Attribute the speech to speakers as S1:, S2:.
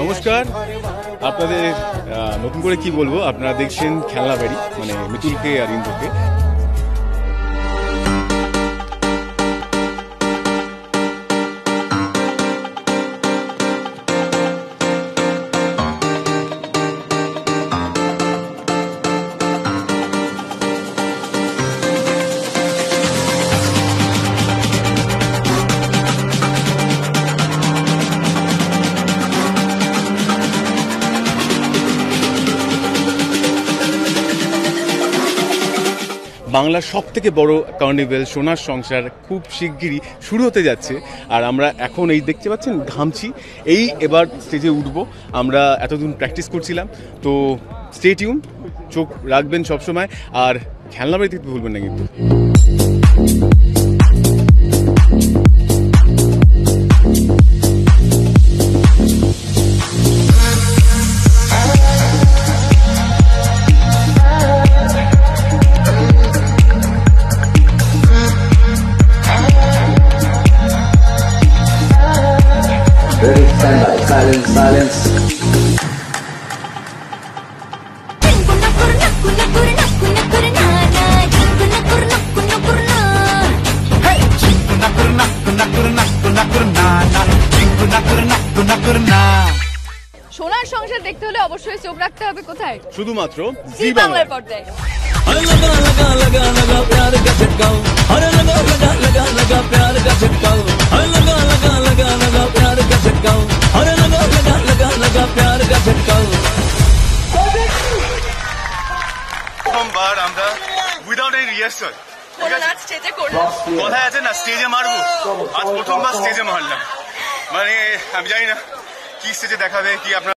S1: নমস্কার। আপনাদের নতুন করে কি বলব? আপনারা দেখছেন খেলনা বাড়ি মানে মিতুলকে আর ইন্দ্রকে। বাংলার সব থেকে বড় কার্নিভেল সোনার সংসার খুব শিগগিরই শুরু হতে যাচ্ছে। আর আমরা এখন এই দেখতে পাচ্ছেন ঘামছি। এই এবার স্টেজে উঠব। আমরা এতদিন প্র্যাকটিস করছিলাম। তো স্টেটিউম চোখ রাখবেন সবসময়। আর খেলনা বাড়িতে ভুলবেন না কিন্তু।
S2: Ready, stand by. Silence, silence.
S3: সোনার সংসার দেখতে হলে অবশ্যই চোখ রাখতে হবে কোথায়
S1: শুধুমাত্র
S3: জি বাংলার পর্দায়
S1: প্রথমবার আমরা উইদাউট এই রিহার্সাল কথায় আছে? না? স্টেজে মারবো? আজ প্রথমবার স্টেজে মারলাম। মানে আমি জানি না কি স্টেজে দেখাবে কি আপনার